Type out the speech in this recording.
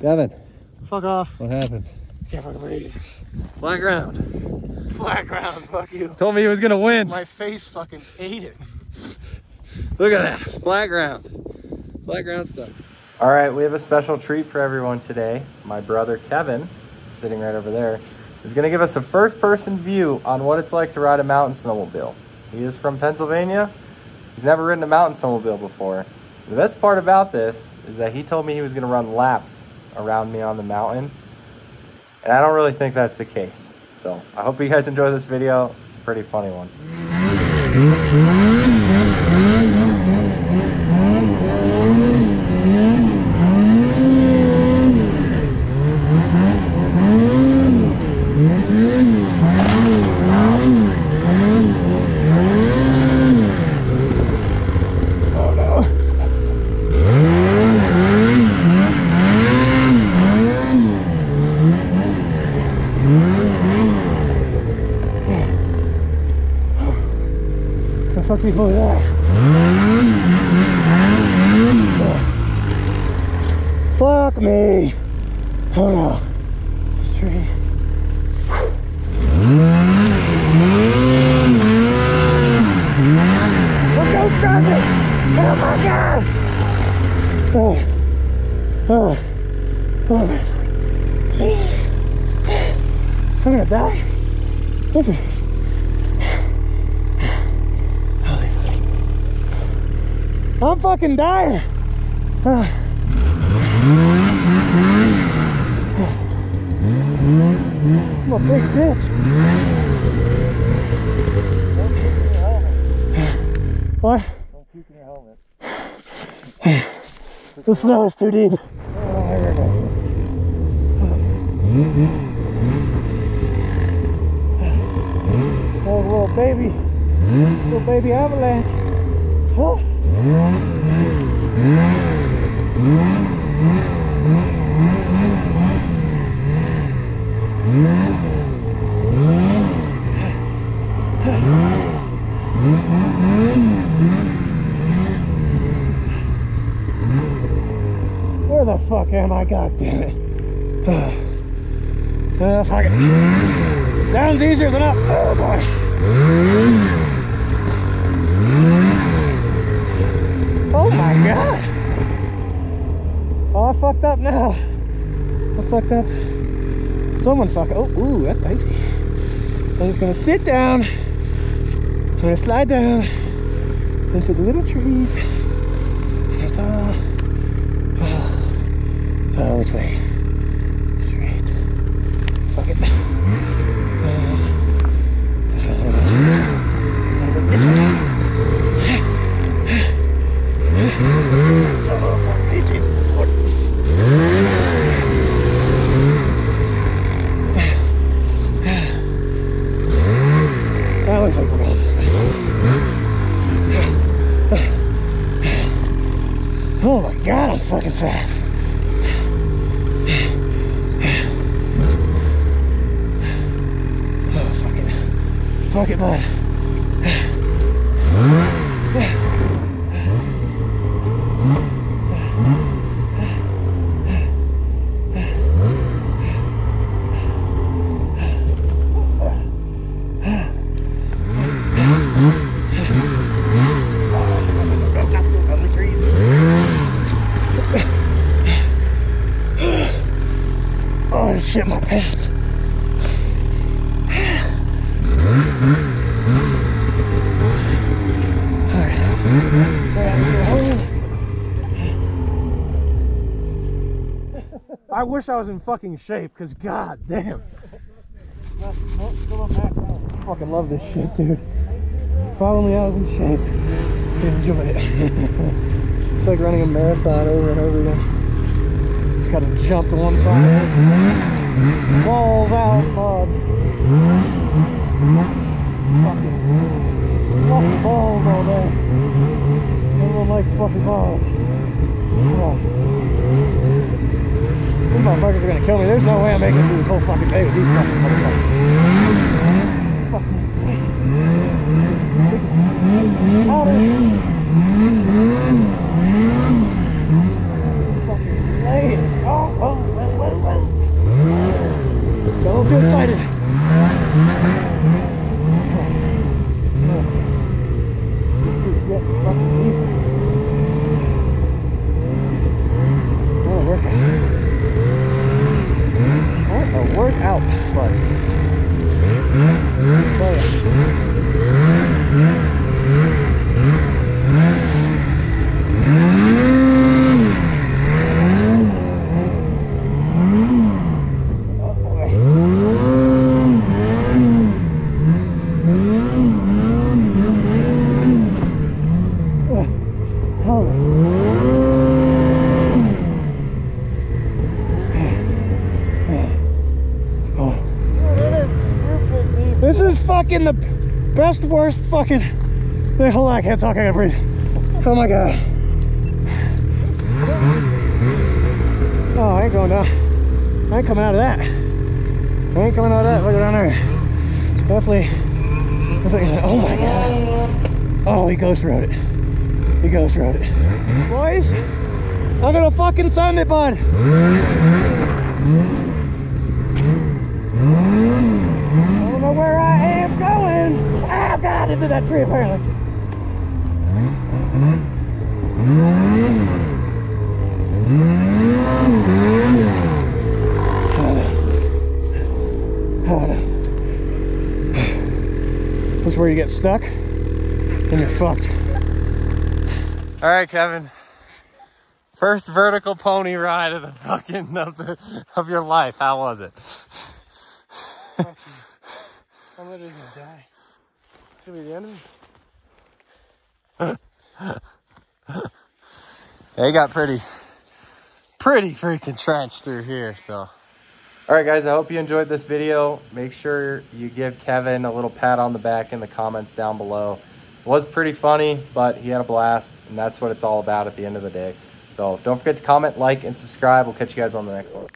Gavin, Fuck off. what happened? Can't fucking breathe. Flat ground. Flat ground, fuck you. Told me he was gonna win. My face fucking ate it. Look at that. Flat ground. Flat ground stuff. All right, we have a special treat for everyone today. My brother Kevin, sitting right over there, is going to give us a first person view on what it's like to ride a mountain snowmobile. He is from Pennsylvania. He's never ridden a mountain snowmobile before. The best part about this is that he told me he was going to run laps around me on the mountain. And I don't really think that's the case. So I hope you guys enjoy this video. It's a pretty funny one. The fuck before that? Fuck me. Oh no. Tree. Let's go, Scotty! Oh my god! Oh. Oh. Oh. I'm gonna die. I'm fucking dying. I'm a big bitch. What? Don't puke in your helmet. the snow is too deep. Oh, little baby, little baby avalanche. Huh? Where the fuck am I? God damn it. Uh, easier than up. Oh boy. Oh my god. Oh, I fucked up now. I fucked up. Someone fucked Oh, ooh, that's icy. I'm just gonna sit down. I'm gonna slide down into the little trees. And, uh, oh, oh, which way? Straight. Fuck it. Uh, uh, this way. That looks like we're going this way. Oh my god, I'm fucking fast. Oh, fuck it. Fuck it, bud. Oh, I shit my pants. I wish I was in fucking shape, cause god damn. I fucking love this shit, dude. If only I was in shape, I'd enjoy it. it's like running a marathon over and over again. Gotta jump to one side. Balls out, mud. whole fucking day with these fucking motherfuckers. Fucking All this. Fucking lame. Oh, oh, well, well, well. Don't get excited. Ya. Oh, boy. Oh, hell. Oh. This is fucking the best, worst fucking. Wait, hold on, I can't talk, I gotta breathe. Oh my god. Oh, I ain't going down. I ain't coming out of that. I ain't coming out of that. Look down there. Definitely. definitely oh my god. Oh, he ghost rode it. He ghost rode it. Boys, I'm gonna fucking send it, bud. I don't know where I am going. Oh god, into that tree apparently. This is where you get stuck and you're fucked. All right, Kevin. First vertical pony ride of the fucking of, the, of your life. How was it? I'm literally gonna die. Should be the end of me. They got pretty, pretty freaking trenched through here. So, all right, guys. I hope you enjoyed this video. Make sure you give Kevin a little pat on the back in the comments down below. It was pretty funny, but he had a blast, and that's what it's all about at the end of the day. So don't forget to comment, like, and subscribe. We'll catch you guys on the next one.